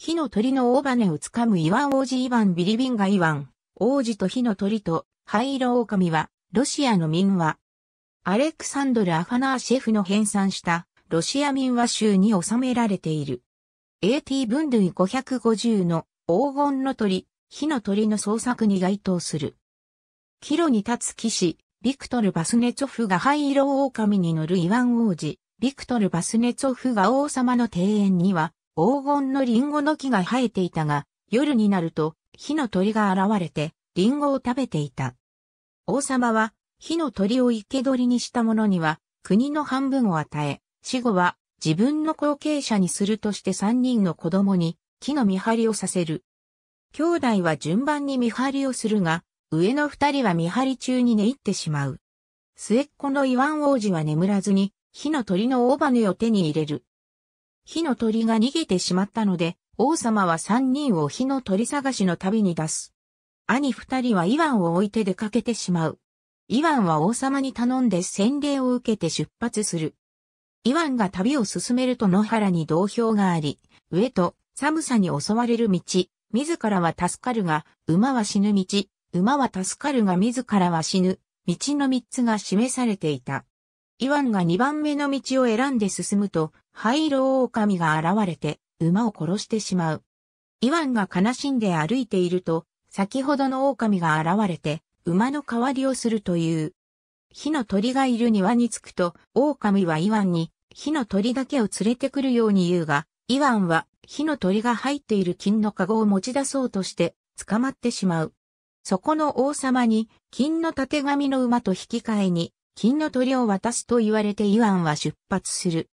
火の鳥の尾羽をつかむイワン王子イワン・ビリビン画、イワン王子と火の鳥と灰色狼は、ロシアの民話。アレクサンドル・アファナーシェフの編纂したロシア民話集に収められている。AT 分類550の黄金の鳥、火の鳥の捜索に該当する。岐路に立つ騎士、ビクトル・バスネツォフ画、灰色狼に乗るイワン王子、ビクトル・バスネツォフ画、王様の庭園には黄金のリンゴの木が生えていたが、夜になると火の鳥が現れてリンゴを食べていた。王様は火の鳥を生け捕りにした者には国の半分を与え、死後は自分の後継者にするとして三人の子供に木の見張りをさせる。兄弟は順番に見張りをするが、上の二人は見張り中に寝入ってしまう。末っ子のイワン王子は眠らずに火の鳥の大羽を手に入れる。火の鳥が逃げてしまったので、王様は三人を火の鳥探しの旅に出す。兄二人はイワンを置いて出かけてしまう。イワンは王様に頼んで洗礼を受けて出発する。イワンが旅を進めると野原に道標があり、上と寒さに襲われる道、自らは助かるが、馬は死ぬ道、馬は助かるが自らは死ぬ、道の三つが示されていた。イワンが二番目の道を選んで進むと、灰色狼が現れて、馬を殺してしまう。イワンが悲しんで歩いていると、先ほどの狼が現れて、馬の代わりをするという。火の鳥がいる庭に着くと、狼はイワンに、火の鳥だけを連れてくるように言うが、イワンは、火の鳥が入っている金の籠を持ち出そうとして、捕まってしまう。そこの王様に、金の縦紙の馬と引き換えに、金の鳥を渡すと言われてイワンは出発する。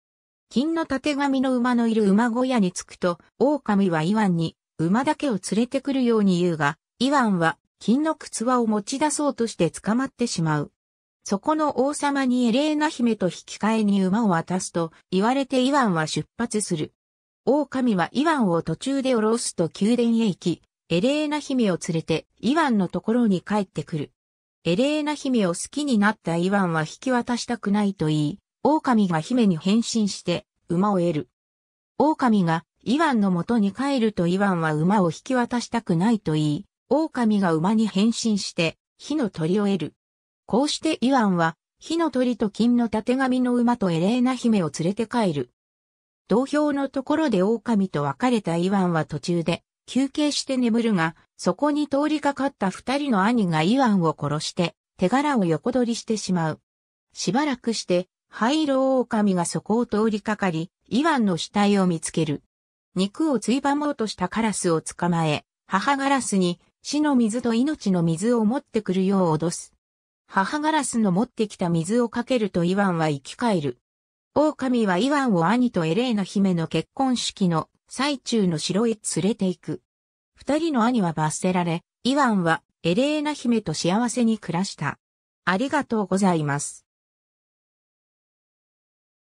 金の縦紙の馬のいる馬小屋に着くと、狼はイワンに馬だけを連れてくるように言うが、イワンは金の靴輪を持ち出そうとして捕まってしまう。そこの王様にエレーナ姫と引き換えに馬を渡すと言われてイワンは出発する。狼はイワンを途中で降ろすと宮殿へ行き、エレーナ姫を連れてイワンのところに帰ってくる。エレーナ姫を好きになったイワンは引き渡したくないと言い、狼が姫に変身して馬を得る。狼がイワンの元に帰るとイワンは馬を引き渡したくないと言い、狼が馬に変身して火の鳥を得る。こうしてイワンは火の鳥と金の縦紙の馬とエレーナ姫を連れて帰る。道標のところで狼と別れたイワンは途中で休憩して眠るが、そこに通りかかった二人の兄がイワンを殺して手柄を横取りしてしまう。しばらくして灰色狼がそこを通りかかり、イワンの死体を見つける。肉をついばもうとしたカラスを捕まえ、母ガラスに死の水と命の水を持ってくるよう脅す。母ガラスの持ってきた水をかけるとイワンは生き返る。狼はイワンを兄とエレーナ姫の結婚式の最中の城へ連れて行く。二人の兄は罰せられ、イワンはエレーナ姫と幸せに暮らした。ありがとうございます。